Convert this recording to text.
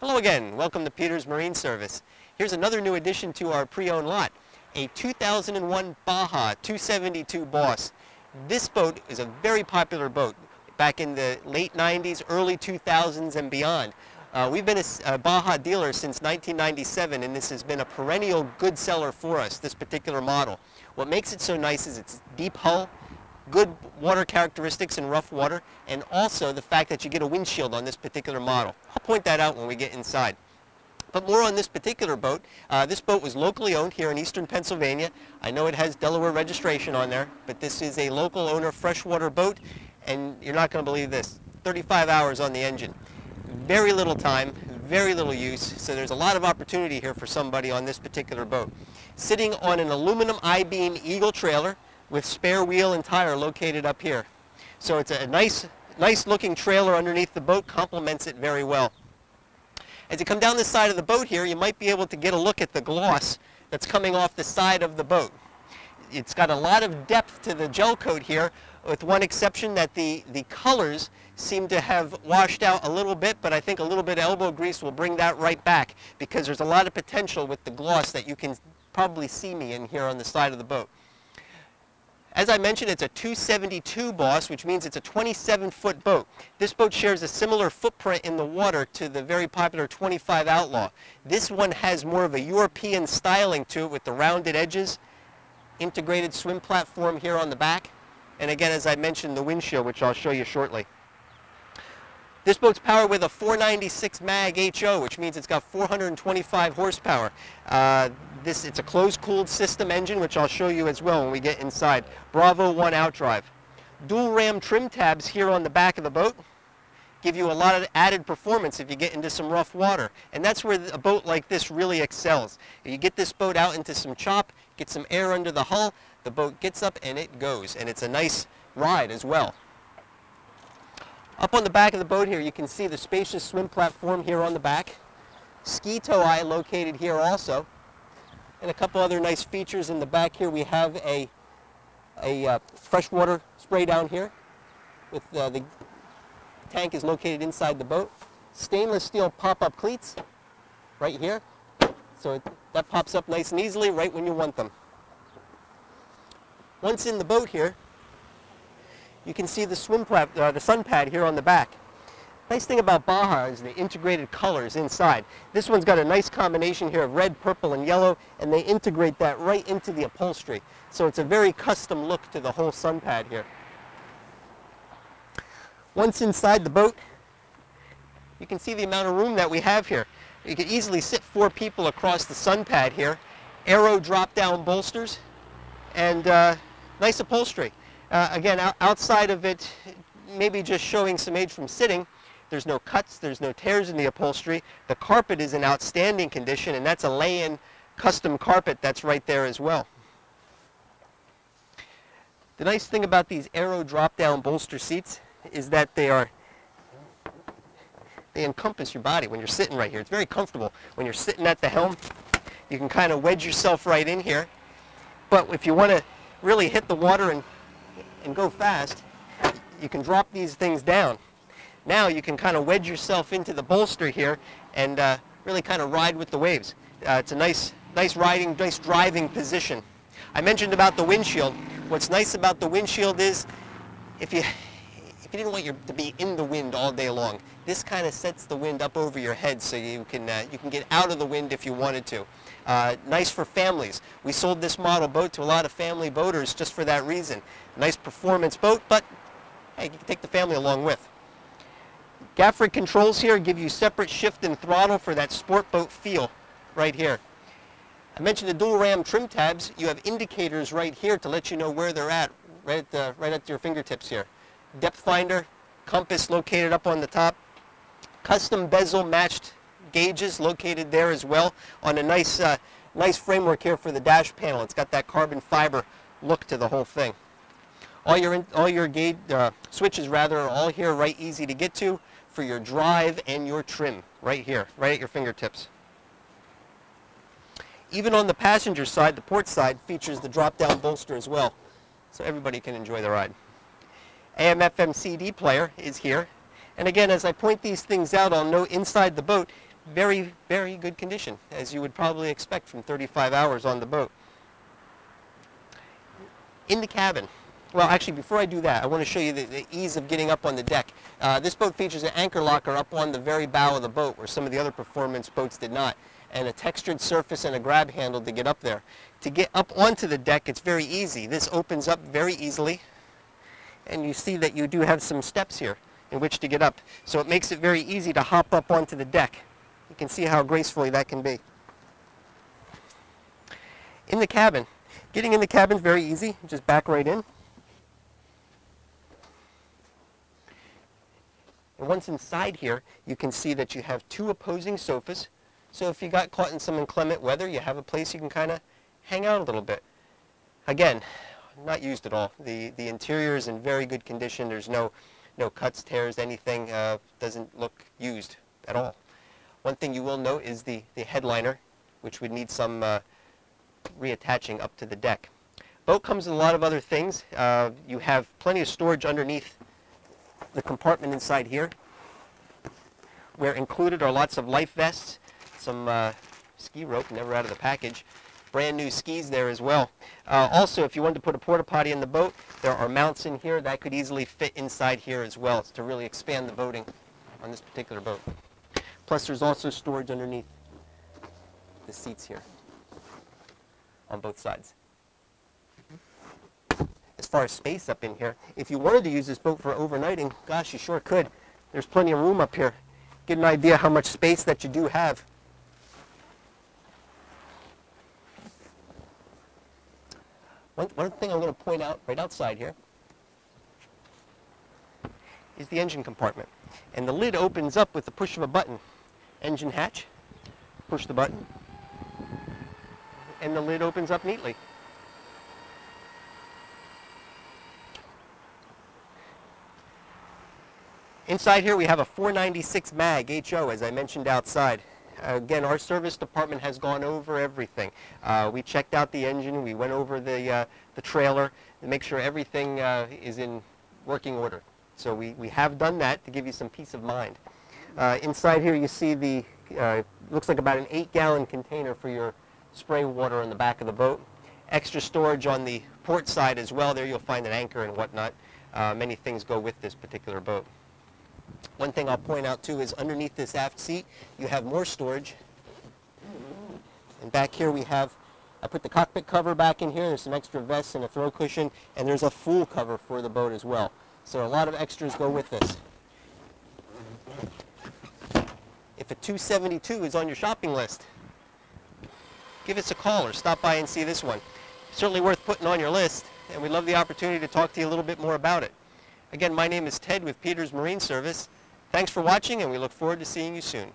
Hello again. Welcome to Peters Marine Service. Here's another new addition to our pre-owned lot, a 2001 Baja 272 Boss. This boat is a very popular boat back in the late 90s, early 2000s and beyond. Uh, we've been a, a, Baja dealer since 1997 and this has been a perennial good seller for us, this particular model. What makes it so nice is its deep hull, good water characteristics in rough water, and also the fact that you get a windshield on this particular model. I'll point that out when we get inside. But more on this particular boat. Uh, this boat was locally owned here in eastern Pennsylvania. I know it has Delaware registration on there, but this is a local owner freshwater boat, and you're not going to believe this. 35 hours on the engine. Very little time, very little use, so there's a lot of opportunity here for somebody on this particular boat. Sitting on an aluminum I-beam Eagle trailer, with spare wheel and tire located up here. So it's a nice, nice looking trailer underneath the boat, complements it very well. As you come down the side of the boat here, you might be able to get a look at the gloss that's coming off the side of the boat. It's got a lot of depth to the gel coat here, with one exception that the, the colors seem to have washed out a little bit, but I think a little bit of elbow grease will bring that right back because there's a lot of potential with the gloss that you can probably see me in here on the side of the boat. As I mentioned, it's a 272 Boss, which means it's a 27-foot boat. This boat shares a similar footprint in the water to the very popular 25 Outlaw. This one has more of a European styling to it with the rounded edges, integrated swim platform here on the back, and again, as I mentioned, the windshield, which I'll show you shortly. This boat's powered with a 496 MAG HO, which means it's got 425 horsepower. Uh, this, it's a closed-cooled system engine, which I'll show you as well when we get inside. Bravo 1 outdrive. Dual ram trim tabs here on the back of the boat give you a lot of added performance if you get into some rough water. And that's where a boat like this really excels. You get this boat out into some chop, get some air under the hull, the boat gets up and it goes. And it's a nice ride as well. Up on the back of the boat here, you can see the spacious swim platform here on the back. Ski tow eye located here also. And a couple other nice features in the back here. We have a, a uh, freshwater spray down here with uh, the tank is located inside the boat. Stainless steel pop-up cleats right here. So it, that pops up nice and easily right when you want them. Once in the boat here, you can see the swim plat, uh, the sun pad here on the back. Nice thing about Baja is the integrated colors inside. This one's got a nice combination here of red, purple, and yellow, and they integrate that right into the upholstery. So it's a very custom look to the whole sun pad here. Once inside the boat, you can see the amount of room that we have here. You could easily sit four people across the sun pad here. Aero drop-down bolsters, and uh, nice upholstery. Uh, again, outside of it, maybe just showing some age from sitting, there's no cuts, there's no tears in the upholstery. The carpet is in outstanding condition, and that's a lay-in custom carpet that's right there as well. The nice thing about these Aero drop-down bolster seats is that they are they encompass your body when you're sitting right here. It's very comfortable. When you're sitting at the helm, you can kind of wedge yourself right in here. But if you want to really hit the water and, and go fast, you can drop these things down. Now you can kind of wedge yourself into the bolster here and uh, really kind of ride with the waves. Uh, it's a nice, nice riding, nice driving position. I mentioned about the windshield. What's nice about the windshield is if you, if you didn't want your, to be in the wind all day long, this kind of sets the wind up over your head so you can, uh, you can get out of the wind if you wanted to. Uh, nice for families. We sold this model boat to a lot of family boaters just for that reason. Nice performance boat, but hey, you can take the family along with. Gaffrig controls here give you separate shift and throttle for that sport boat feel right here. I mentioned the dual ram trim tabs. You have indicators right here to let you know where they're at, right at, the, right at your fingertips here. Depth finder, compass located up on the top. Custom bezel matched gauges located there as well on a nice, uh, nice framework here for the dash panel. It's got that carbon fiber look to the whole thing. All your, in, all your gauge, uh, switches rather are all here right easy to get to for your drive and your trim right here, right at your fingertips. Even on the passenger side, the port side features the drop-down bolster as well, so everybody can enjoy the ride. AM FM CD player is here. And again, as I point these things out, I'll note inside the boat, very, very good condition, as you would probably expect from 35 hours on the boat. In the cabin, well, actually, before I do that, I want to show you the, the ease of getting up on the deck. Uh, this boat features an anchor locker up on the very bow of the boat, where some of the other performance boats did not, and a textured surface and a grab handle to get up there. To get up onto the deck, it's very easy. This opens up very easily, and you see that you do have some steps here in which to get up. So it makes it very easy to hop up onto the deck. You can see how gracefully that can be. In the cabin, getting in the cabin is very easy. Just back right in. And once inside here, you can see that you have two opposing sofas. So if you got caught in some inclement weather, you have a place you can kind of hang out a little bit. Again, not used at all. The, the interior is in very good condition. There's no, no cuts, tears, anything. Uh, doesn't look used at all. One thing you will note is the, the headliner, which would need some uh, reattaching up to the deck. Boat comes with a lot of other things. Uh, you have plenty of storage underneath the compartment inside here, where included are lots of life vests, some uh, ski rope, never out of the package, brand new skis there as well. Uh, also, if you wanted to put a porta potty in the boat, there are mounts in here that could easily fit inside here as well to really expand the boating on this particular boat. Plus, there's also storage underneath the seats here on both sides. Far as space up in here, if you wanted to use this boat for overnighting, gosh, you sure could. There's plenty of room up here. Get an idea how much space that you do have. One, one thing I'm going to point out right outside here is the engine compartment. And the lid opens up with the push of a button. Engine hatch, push the button, and the lid opens up neatly. Inside here we have a 496 mag HO as I mentioned outside. Again, our service department has gone over everything. Uh, we checked out the engine, we went over the, uh, the trailer to make sure everything uh, is in working order. So we, we have done that to give you some peace of mind. Uh, inside here you see the, uh, looks like about an eight gallon container for your spray water on the back of the boat. Extra storage on the port side as well. There you'll find an anchor and whatnot. many things go with this particular boat. One thing I'll point out too is underneath this aft seat, you have more storage. And back here we have, I put the cockpit cover back in here. There's some extra vests and a throw cushion, and there's a full cover for the boat as well. So a lot of extras go with this. If a 272 is on your shopping list, give us a call or stop by and see this one. Certainly worth putting on your list, and we'd love the opportunity to talk to you a little bit more about it. Again, my name is Ted with Peters Marine Service. Thanks for watching, and we look forward to seeing you soon.